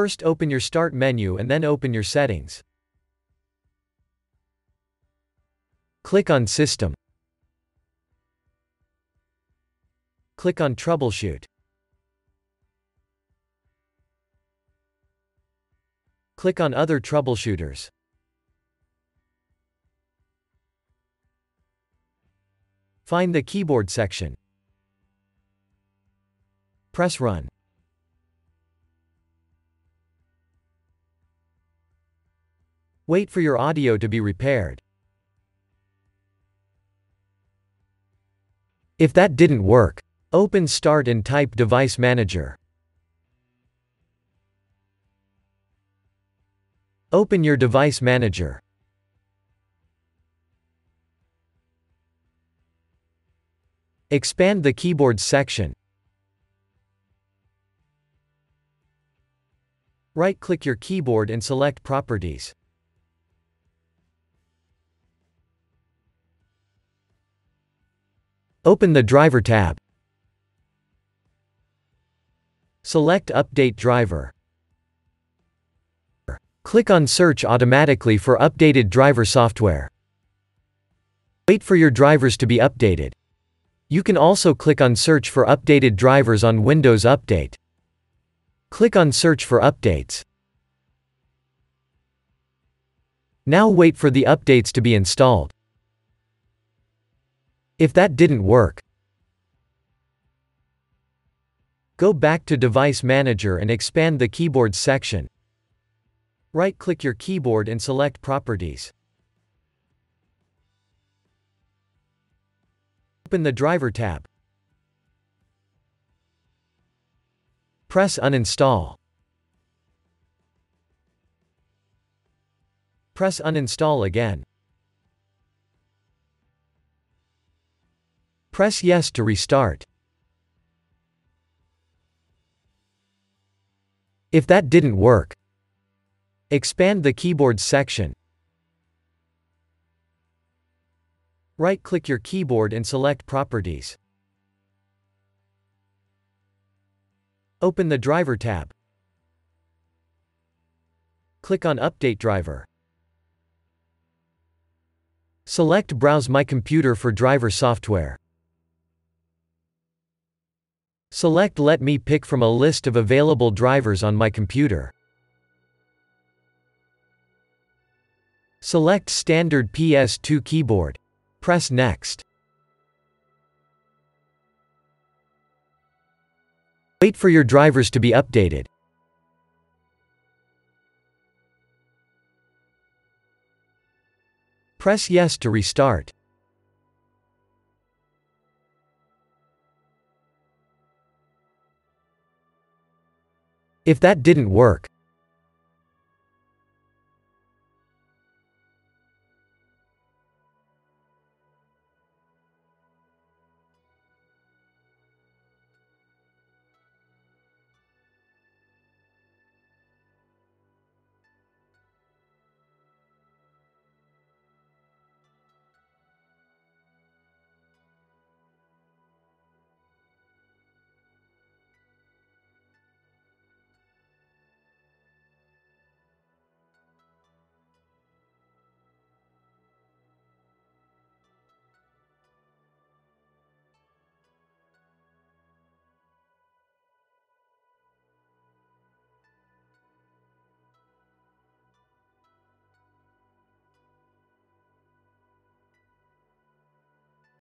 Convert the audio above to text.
First open your Start menu and then open your Settings. Click on System. Click on Troubleshoot. Click on Other Troubleshooters. Find the Keyboard section. Press Run. Wait for your audio to be repaired. If that didn't work, open Start and type Device Manager. Open your Device Manager. Expand the keyboard section. Right-click your keyboard and select Properties. Open the Driver tab. Select Update Driver. Click on Search automatically for updated driver software. Wait for your drivers to be updated. You can also click on Search for updated drivers on Windows Update. Click on Search for updates. Now wait for the updates to be installed. If that didn't work, go back to Device Manager and expand the Keyboard section. Right-click your keyboard and select Properties. Open the Driver tab. Press Uninstall. Press Uninstall again. Press Yes to restart. If that didn't work, expand the keyboard section. Right-click your keyboard and select Properties. Open the Driver tab. Click on Update Driver. Select Browse My Computer for driver software. Select Let me pick from a list of available drivers on my computer. Select Standard PS2 keyboard. Press Next. Wait for your drivers to be updated. Press Yes to restart. If that didn't work,